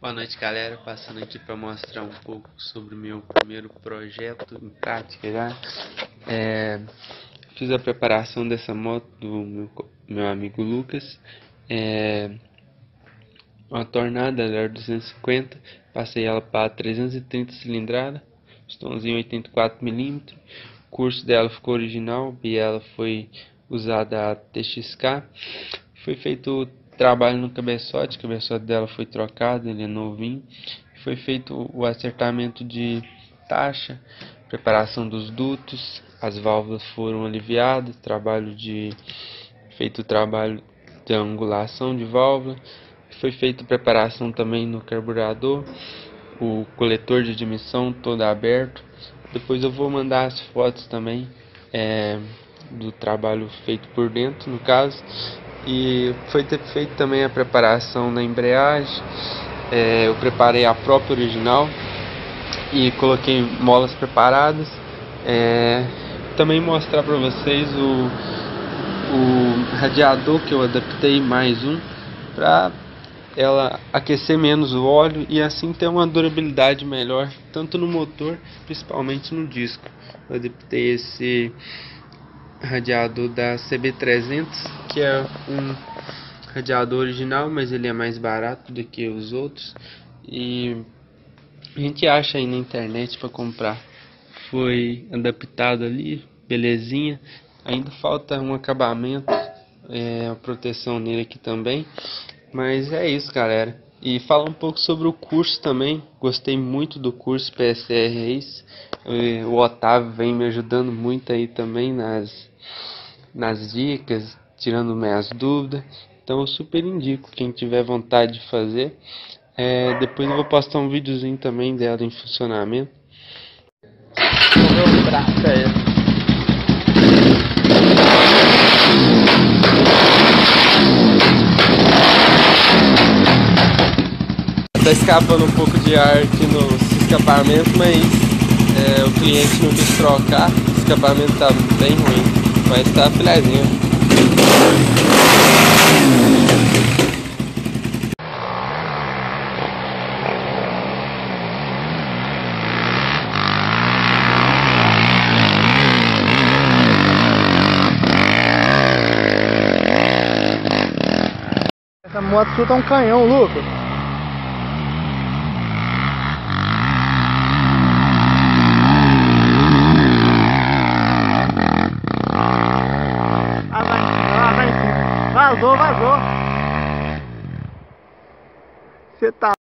Boa noite galera, passando aqui para mostrar um pouco sobre o meu primeiro projeto em prática já. É, fiz a preparação dessa moto do meu, meu amigo Lucas. É, uma tornada era 250, passei ela para 330 cilindrada, pistãozinho 84mm. O curso dela ficou original, e ela foi usada a TXK. Foi feito trabalho no cabeçote, o cabeçote dela foi trocado, ele é novinho. Foi feito o acertamento de taxa, preparação dos dutos, as válvulas foram aliviadas, trabalho de feito o trabalho de angulação de válvula, foi feita preparação também no carburador, o coletor de admissão todo aberto. Depois eu vou mandar as fotos também é, do trabalho feito por dentro, no caso, e foi feito também a preparação da embreagem. É, eu preparei a própria original e coloquei molas preparadas. É, também mostrar para vocês o, o radiador que eu adaptei mais um para ela aquecer menos o óleo e assim ter uma durabilidade melhor tanto no motor principalmente no disco eu adaptei esse radiador da CB300, que é um radiador original, mas ele é mais barato do que os outros. E a gente acha aí na internet para comprar. Foi adaptado ali, belezinha. Ainda falta um acabamento, é, a proteção nele aqui também. Mas é isso, galera. E falar um pouco sobre o curso também. Gostei muito do curso PSR Race. O Otávio vem me ajudando muito aí também nas nas dicas, tirando minhas dúvidas. Então eu super indico quem tiver vontade de fazer. É, depois eu vou postar um videozinho também dela em funcionamento. Meu braço é Tá escapando um pouco de ar aqui no escapamento, mas é, o cliente não quis trocar, o escapamento tá bem ruim. Mas tá filezinho. Essa moto sua tá um canhão, Lucas. Vazou, vazou. Você tá.